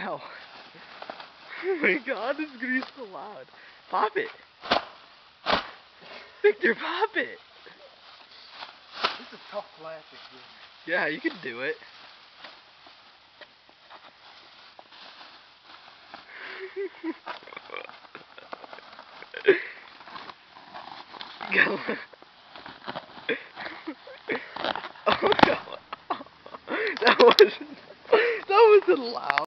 Ow. Oh my god, this is gonna be so loud. Pop it. Victor, pop it. This is tough plastic, dude. Yeah, you can do it. Go. oh no. That wasn't that wasn't loud.